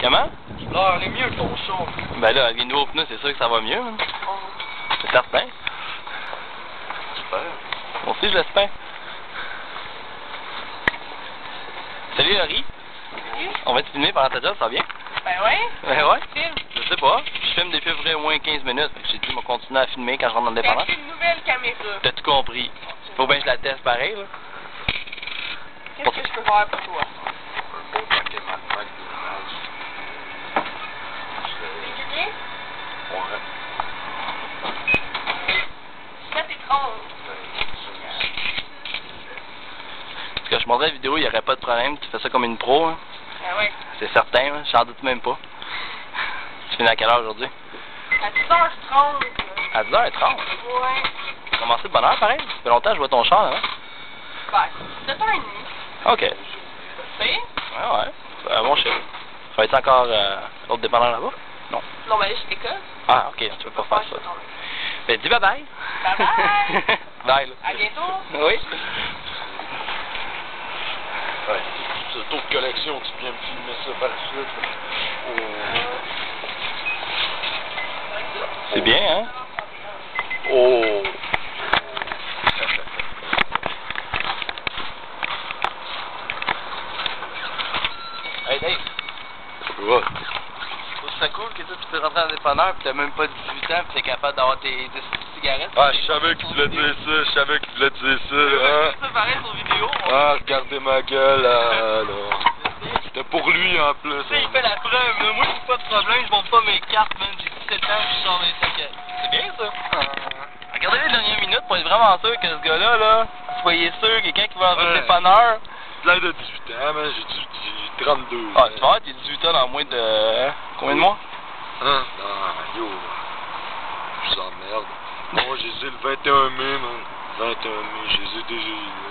Comment? Là, elle est mieux que ton chat. Ben là, avec les nouveaux pneus, c'est sûr que ça va mieux. hein. C'est certain. J'espère. Moi aussi, je l'espère. Salut, Laurie. Salut. On va te filmer pendant ta job, ça va bien? Ben ouais. Ben ouais. Film. Je sais pas. Je filme depuis à peu près au moins 15 minutes. J'ai dit, on va continuer à filmer quand je rentre dans le dépanneur. acheté une nouvelle caméra. T'as tout compris? Faut bien que je la teste pareil, là. Qu'est-ce que je peux faire pour toi? Un beau paquet de McDonald's. C'est bien? Ouais. Là, t'es trop. Parce que je montrais la vidéo, il n'y aurait pas de problème. Tu fais ça comme une pro, hein. Ben ouais. C'est certain, hein. j'en doute même pas. Tu finis à quelle heure aujourd'hui? À 10h30. À 10h30. Ouais. Tu commencé de bonne heure, pareil? Ça fait longtemps que je vois ton char, là. Ben, 7h30. OK. Tu sais? Ouais, ouais. Un bon chiffre. Ça va être encore euh, l'autre dépanneur là-bas? Non. Non, ben là, je t'écoute. Ah, OK, tu veux pas faire ça. Ben, dis bye-bye. Bye-bye. bye, là. À bientôt. Oui. Ouais. Ce taux de collection, tu viens me filmer ça par la suite. Oh. C'est bien, hein? Oh. Hey, Dave. Trouve ça cool que toi, tu peux rentrer dans le dépanneur pis t'as même pas 18 ans pis t'es capable d'avoir tes 10 cigarettes. Ah, je savais qu'il voulait dire ça, je savais qu'il voulait dire ça, hein. C'est pareil sur vidéo. Ah, regardez ma gueule, là, là. C'était pour lui, en plus. Tu sais, il fait la preuve, là. Moi, j'ai pas de problème, je monte pas mes cartes, man. J'ai 17 ans, je sors mes sacs. C'est bien, ça. Regardez les dernières minutes pour être vraiment sûr que ce gars-là, là, soyez sûr, quelqu'un qui va dans un dépanneur. Plein de 18 ans, man, j'ai du- j'ai 32. Ah, tu vas avoir tes 18 ans dans moins de. hein, Combien de mois? Hein? Non, yo. Moi, j'ai le 21 mai, man. 21 mai, je les ai déjà eu.